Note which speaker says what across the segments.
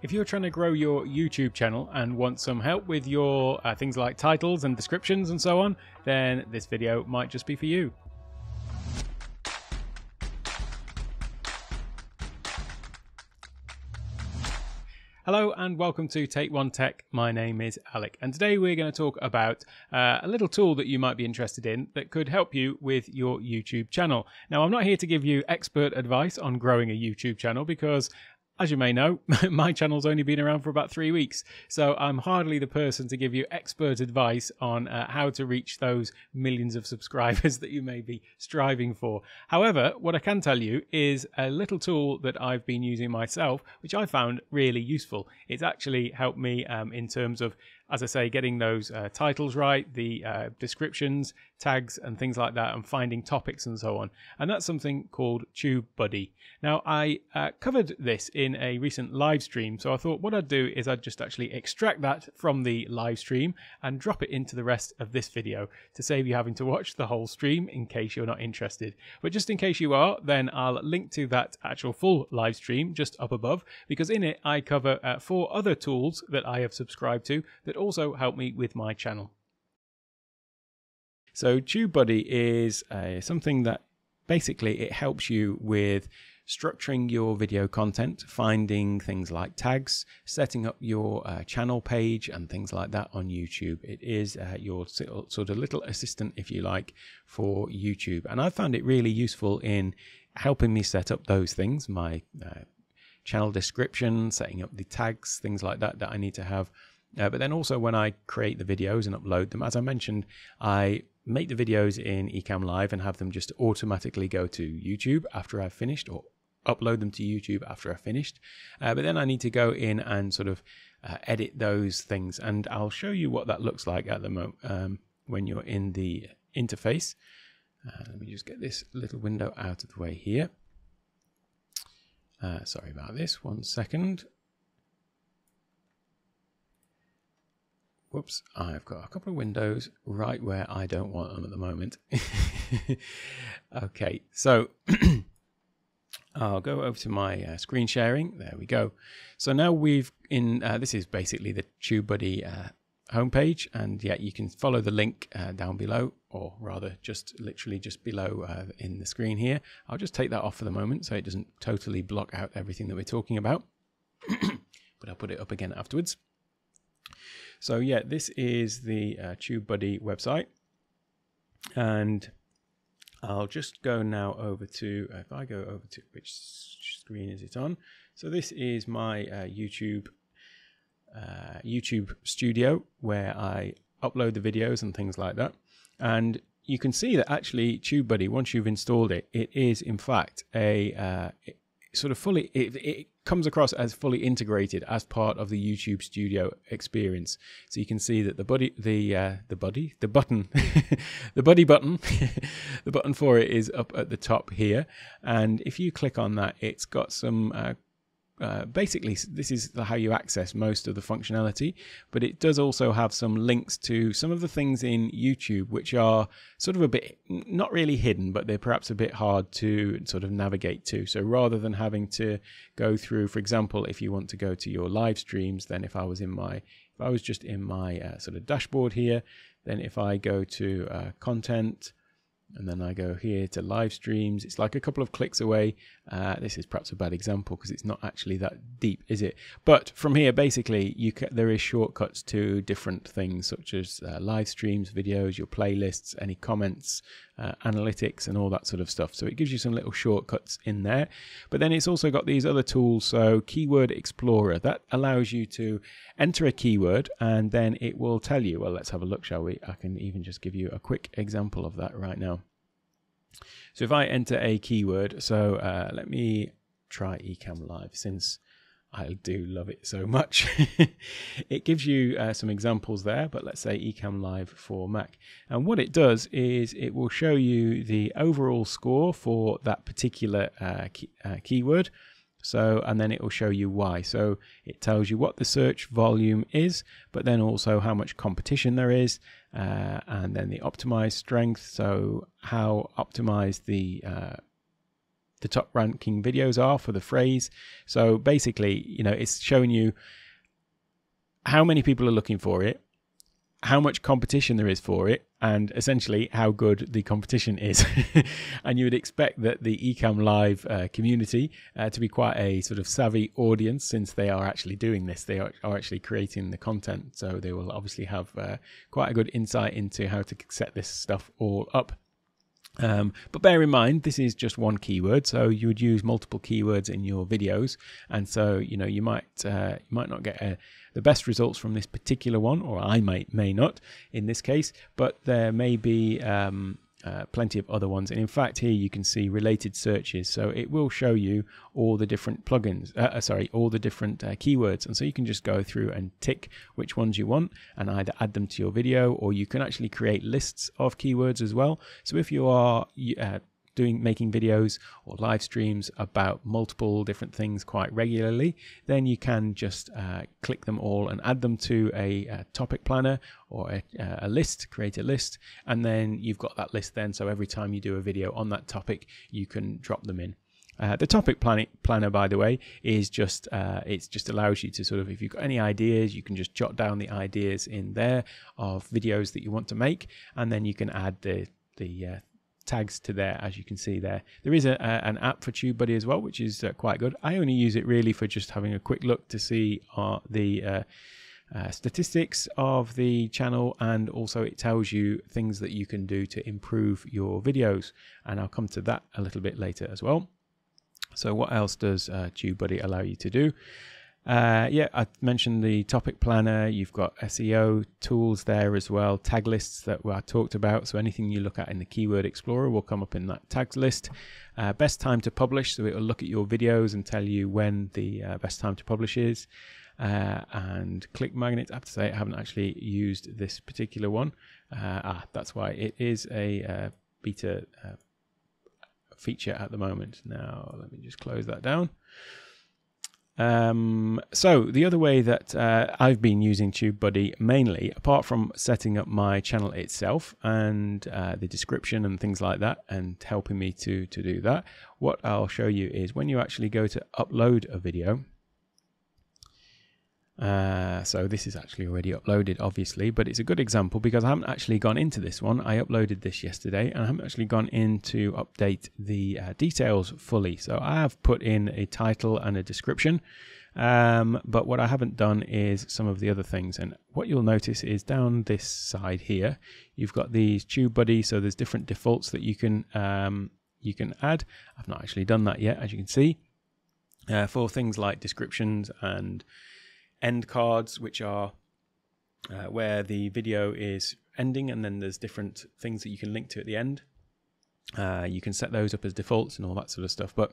Speaker 1: If you're trying to grow your YouTube channel and want some help with your uh, things like titles and descriptions and so on, then this video might just be for you. Hello and welcome to Take One Tech. My name is Alec, and today we're going to talk about uh, a little tool that you might be interested in that could help you with your YouTube channel. Now, I'm not here to give you expert advice on growing a YouTube channel because as you may know, my channel's only been around for about three weeks, so I'm hardly the person to give you expert advice on uh, how to reach those millions of subscribers that you may be striving for. However, what I can tell you is a little tool that I've been using myself, which I found really useful. It's actually helped me um, in terms of as I say, getting those uh, titles right, the uh, descriptions, tags, and things like that, and finding topics and so on. And that's something called TubeBuddy. Now, I uh, covered this in a recent live stream, so I thought what I'd do is I'd just actually extract that from the live stream and drop it into the rest of this video to save you having to watch the whole stream in case you're not interested. But just in case you are, then I'll link to that actual full live stream just up above, because in it I cover uh, four other tools that I have subscribed to that also help me with my channel. So TubeBuddy is uh, something that basically it helps you with structuring your video content, finding things like tags, setting up your uh, channel page and things like that on YouTube. It is uh, your sort of little assistant, if you like, for YouTube. And I found it really useful in helping me set up those things, my uh, channel description, setting up the tags, things like that that I need to have uh, but then also when I create the videos and upload them, as I mentioned, I make the videos in Ecamm Live and have them just automatically go to YouTube after I've finished or upload them to YouTube after I've finished. Uh, but then I need to go in and sort of uh, edit those things. And I'll show you what that looks like at the moment um, when you're in the interface. Uh, let me just get this little window out of the way here. Uh, sorry about this, one second. Whoops, I've got a couple of windows right where I don't want them at the moment. okay, so I'll go over to my uh, screen sharing. There we go. So now we've in, uh, this is basically the TubeBuddy uh, homepage, and yeah, you can follow the link uh, down below, or rather just literally just below uh, in the screen here. I'll just take that off for the moment so it doesn't totally block out everything that we're talking about. but I'll put it up again afterwards. So yeah, this is the uh, TubeBuddy website. And I'll just go now over to, if I go over to, which screen is it on? So this is my uh, YouTube uh, YouTube studio where I upload the videos and things like that. And you can see that actually TubeBuddy, once you've installed it, it is in fact a uh, sort of fully, it, it comes across as fully integrated as part of the YouTube Studio experience. So you can see that the buddy, the uh, the buddy, the button, the buddy button, the button for it is up at the top here, and if you click on that, it's got some uh, uh, basically this is how you access most of the functionality but it does also have some links to some of the things in youtube which are sort of a bit not really hidden but they're perhaps a bit hard to sort of navigate to. So rather than having to go through for example if you want to go to your live streams then if i was in my if i was just in my uh, sort of dashboard here then if i go to uh, content and then I go here to live streams. It's like a couple of clicks away. Uh, this is perhaps a bad example because it's not actually that deep, is it? But from here, basically, you ca- there is shortcuts to different things such as uh, live streams, videos, your playlists, any comments, uh, analytics, and all that sort of stuff. So it gives you some little shortcuts in there. But then it's also got these other tools. So Keyword Explorer that allows you to enter a keyword and then it will tell you. Well, let's have a look, shall we? I can even just give you a quick example of that right now. So if I enter a keyword, so uh, let me try Ecamm Live since I do love it so much. it gives you uh, some examples there, but let's say Ecamm Live for Mac. And what it does is it will show you the overall score for that particular uh, key, uh, keyword. So, and then it will show you why. So it tells you what the search volume is, but then also how much competition there is, uh, and then the optimized strength. So how optimized the uh, the top ranking videos are for the phrase. So basically, you know, it's showing you how many people are looking for it, how much competition there is for it, and essentially how good the competition is. and you would expect that the Ecamm Live uh, community uh, to be quite a sort of savvy audience since they are actually doing this. They are, are actually creating the content. So they will obviously have uh, quite a good insight into how to set this stuff all up. Um, but bear in mind, this is just one keyword, so you would use multiple keywords in your videos, and so you know you might uh, you might not get a, the best results from this particular one, or I might may not in this case, but there may be um, uh, plenty of other ones. And in fact, here you can see related searches. So it will show you all the different plugins, uh, uh, sorry, all the different uh, keywords. And so you can just go through and tick which ones you want and either add them to your video or you can actually create lists of keywords as well. So if you are uh, doing making videos or live streams about multiple different things quite regularly, then you can just uh, click them all and add them to a, a topic planner or a, a, list, create a list, and then you've got that list then. So every time you do a video on that topic, you can drop them in. Uh, the topic plan- planner, by the way, is just uh, it just allows you to sort of if you've got any ideas, you can just jot down the ideas in there of videos that you want to make, and then you can add the the uh, tags to there, as you can see there. There is a, a, an app for TubeBuddy as well, which is uh, quite good. I only use it really for just having a quick look to see uh, the uh, uh, statistics of the channel and also it tells you things that you can do to improve your videos and I'll come to that a little bit later as well. So what else does uh, TubeBuddy allow you to do? Uh, yeah, I mentioned the topic planner. You've got SEO tools there as well, tag lists that I talked about. So anything you look at in the Keyword Explorer will come up in that tags list. Uh, best time to publish, so it will look at your videos and tell you when the uh, best time to publish is. Uh, and click magnet. I have to say I haven't actually used this particular one. Uh, ah, that's why it is a uh, beta feature at the moment. Now let me just close that down. Um, so the other way that uh, I've been using TubeBuddy mainly, apart from setting up my channel itself and uh, the description and things like that, and helping me to to do that, what I'll show you is when you actually go to upload a video. Uh, so this is actually already uploaded, obviously, but it's a good example because I haven't actually gone into this one. I uploaded this yesterday and I haven't actually gone in to update the uh, details fully. So I have put in a title and a description, um, but what I haven't done is some of the other things. And what you'll notice is down this side here, you've got these TubeBuddy. So there's different defaults that you can um, you can add. I've not actually done that yet, as you can see, uh, for things like descriptions and end cards, which are uh, where the video is ending, and then there's different things that you can link to at the end. Uh, you can set those up as defaults and all that sort of stuff. But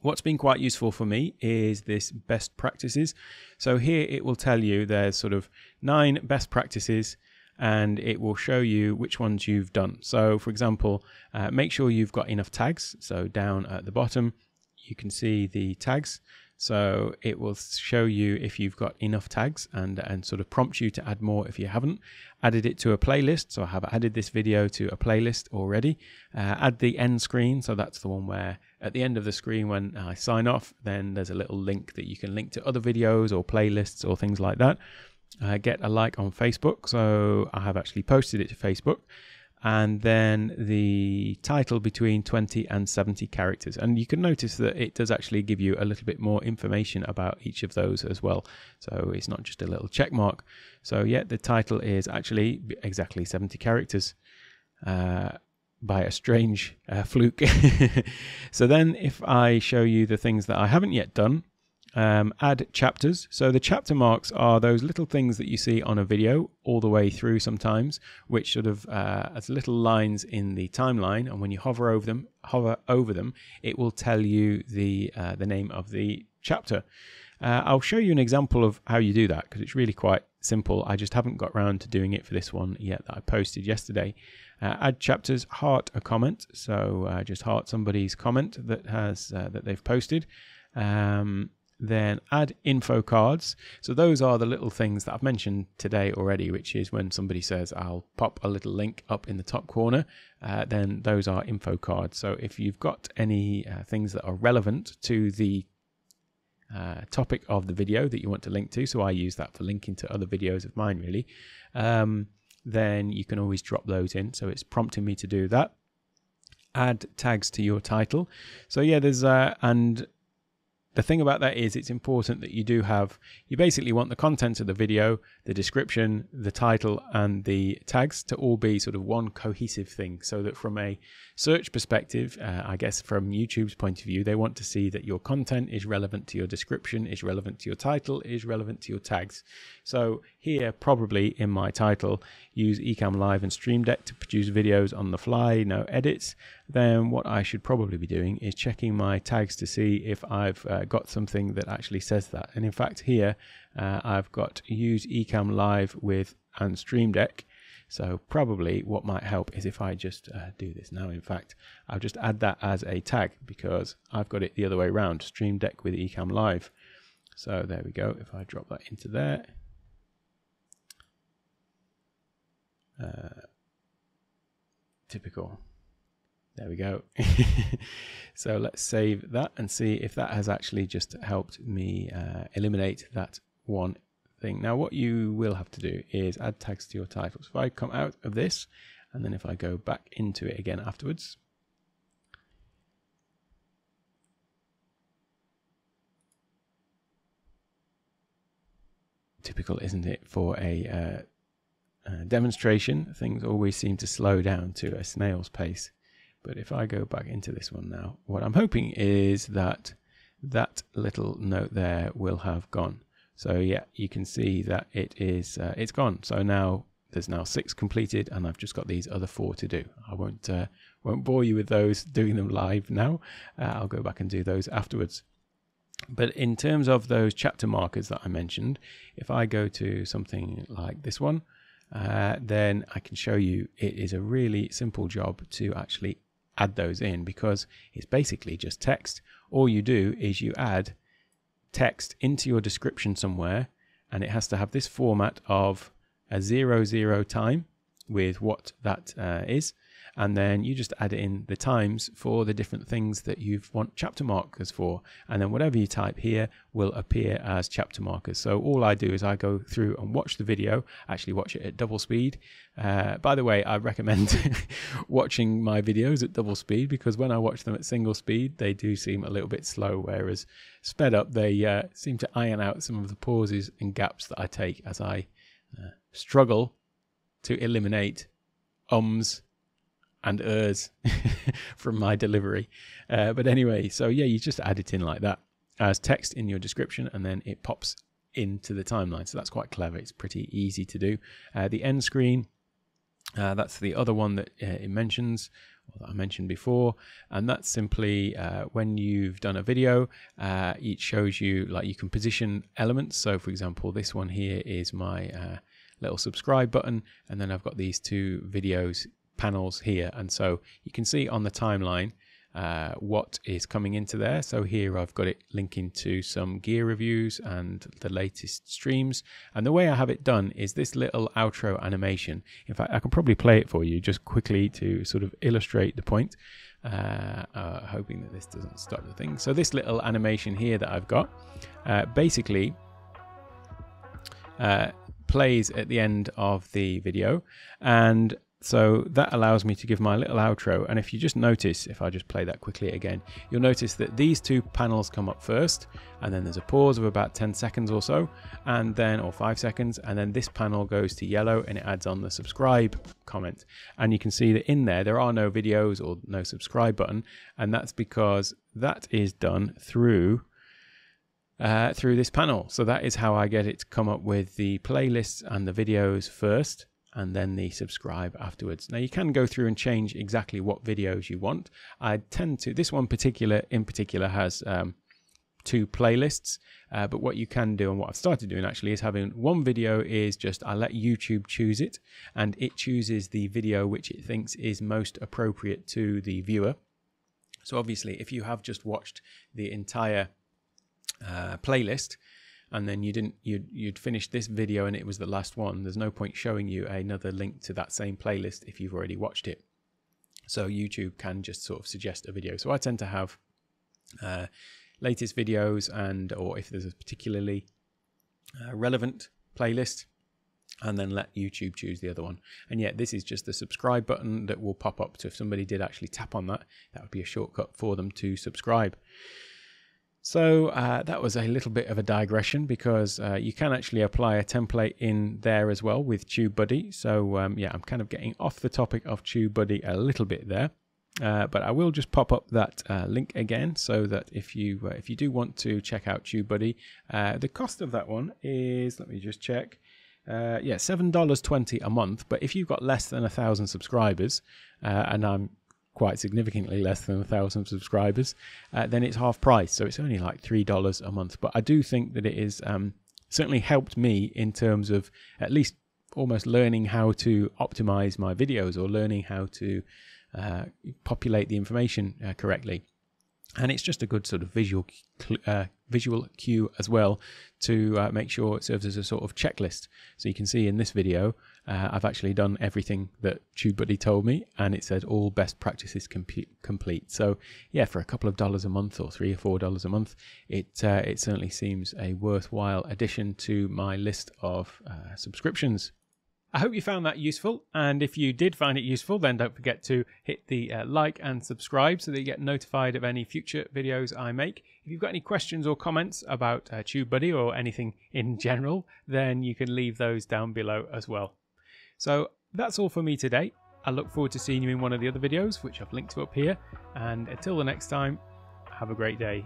Speaker 1: what's been quite useful for me is this best practices. So here it will tell you there's sort of nine best practices and it will show you which ones you've done. So, for example, uh, make sure you've got enough tags. So, down at the bottom, you can see the tags. So it will show you if you've got enough tags and, and sort of prompt you to add more if you haven't. Added it to a playlist. So I have added this video to a playlist already. Uh, add the end screen. So that's the one where at the end of the screen when I sign off, then there's a little link that you can link to other videos or playlists or things like that. Uh, get a like on Facebook. So I have actually posted it to Facebook and then the title between 20 and 70 characters. And you can notice that it does actually give you a little bit more information about each of those as well. So it's not just a little check mark. So, yeah, the title is actually exactly 70 characters. Uh, by a strange uh, fluke. so then if I show you the things that I haven't yet done, um, add chapters. So the chapter marks are those little things that you see on a video all the way through sometimes, which sort of uh, as little lines in the timeline. And when you hover over them, hover over them, it will tell you the uh, the name of the chapter. Uh, I'll show you an example of how you do that because it's really quite simple. I just haven't got around to doing it for this one yet that I posted yesterday. Uh, add chapters, heart a comment. So uh, just heart somebody's comment that has uh, that they've posted. Um, then add info cards. So those are the little things that I've mentioned today already, which is when somebody says, I'll pop a little link up in the top corner, uh, then those are info cards. So if you've got any uh, things that are relevant to the uh, topic of the video that you want to link to, so I use that for linking to other videos of mine really, um, then you can always drop those in. So it's prompting me to do that. Add tags to your title. So yeah, there's, uh, and the thing about that is it's important that you do have, you basically want the content of the video, the description, the title, and the tags to all be sort of one cohesive thing. So that from a search perspective, uh, I guess from YouTube's point of view, they want to see that your content is relevant to your description, is relevant to your title, is relevant to your tags. So here, probably in my title, use Ecamm Live and Stream Deck to produce videos on the fly, no edits. Then what I should probably be doing is checking my tags to see if I've uh, got something that actually says that. And in fact, here uh, I've got use Ecamm Live with and Stream Deck. So probably what might help is if I just uh, do this now. In fact, I'll just add that as a tag because I've got it the other way around, Stream Deck with Ecamm Live. So there we go. If I drop that into there, uh, typical. There we go. so let's save that and see if that has actually just helped me uh, eliminate that one thing. Now what you will have to do is add tags to your titles. If I come out of this and then if I go back into it again afterwards, typical, isn't it, for a uh, uh, demonstration, things always seem to slow down to a snail's pace. But if I go back into this one now, what I'm hoping is that that little note there will have gone. So yeah, you can see that it is uh, it's gone. So now there's now six completed, and I've just got these other four to do. I won't uh, won't bore you with those doing them live now. Uh, I'll go back and do those afterwards. But in terms of those chapter markers that I mentioned, if I go to something like this one, uh, then I can show you it is a really simple job to actually add those in because it's basically just text. All you do is you add text into your description somewhere and it has to have this format of a zero zero time with what that uh, is and then you just add in the times for the different things that you want chapter markers for. And then whatever you type here will appear as chapter markers. So all I do is I go through and watch the video actually watch it at double speed. Uh, by the way I recommend watching my videos at double speed because when I watch them at single speed they do seem a little bit slow whereas sped up they uh, seem to iron out some of the pauses and gaps that I take as I uh, struggle to eliminate ums and ers from my delivery. Uh, but anyway, so yeah, you just add it in like that as text in your description, and then it pops into the timeline. So that's quite clever. It's pretty easy to do. Uh, the end screen, uh, that's the other one that uh, it mentions, that I mentioned before, and that's simply uh, when you've done a video, uh, it shows you like you can position elements. So, for example, this one here is my little subscribe button, and then I've got these two videos panels here. And so you can see on the timeline uh, what is coming into there. So here I've got it linking to some gear reviews and the latest streams. And the way I have it done is this little outro animation. In fact, I can probably play it for you just quickly to sort of illustrate the point. Uh, uh, hoping that this doesn't stop the thing. So this little animation here that I've got uh, basically uh, plays at the end of the video and so that allows me to give my little outro. And if you just notice, if I just play that quickly again, you'll notice that these two panels come up first, and then there's a pause of about 10 seconds or so, and then, or five seconds, and then this panel goes to yellow and it adds on the subscribe comment. And you can see that in there, there are no videos or no subscribe button, and that's because that is done through uh, through this panel. So that is how I get it to come up with the playlists and the videos first and then the subscribe afterwards. Now you can go through and change exactly what videos you want. I tend to, this one particular in particular has um, two playlists, uh, but what you can do and what I've started doing actually is having one video is just I let YouTube choose it and it chooses the video which it thinks is most appropriate to the viewer. So obviously if you have just watched the entire uh, playlist and then you didn't you'd you'd finished this video and it was the last one there's no point showing you another link to that same playlist if you've already watched it so youtube can just sort of suggest a video so i tend to have uh, latest videos and or if there's a particularly uh, relevant playlist and then let YouTube choose the other one. And yet this is just the subscribe button that will pop up. So if somebody did actually tap on that, that would be a shortcut for them to subscribe. So uh, that was a little bit of a digression because uh, you can actually apply a template in there as well with TubeBuddy. So um, yeah, I'm kind of getting off the topic of TubeBuddy a little bit there. Uh, but I will just pop up that uh, link again so that if you uh, if you do want to check out TubeBuddy, uh, the cost of that one is let me just check. yeah, seven dollars twenty a month. But if you've got less than a thousand subscribers, and I'm quite significantly less than a thousand subscribers, uh, then it's half price. So it's only like three dollars a month. But I do think that it is um, certainly helped me in terms of at least almost learning how to optimize my videos or learning how to uh, populate the information uh, correctly and it's just a good sort of visual uh, visual cue as well to uh, make sure it serves as a sort of checklist. So you can see in this video, uh, I've actually done everything that TubeBuddy told me, and it said all best practices complete. So yeah, for a couple of dollars a month or three or four dollars a month, it uh, it certainly seems a worthwhile addition to my list of uh, subscriptions. I hope you found that useful. And if you did find it useful, then don't forget to hit the uh, like and subscribe so that you get notified of any future videos I make. If you've got any questions or comments about uh, TubeBuddy or anything in general, then you can leave those down below as well. So that's all for me today. I look forward to seeing you in one of the other videos, which I've linked to up here. And until the next time, have a great day.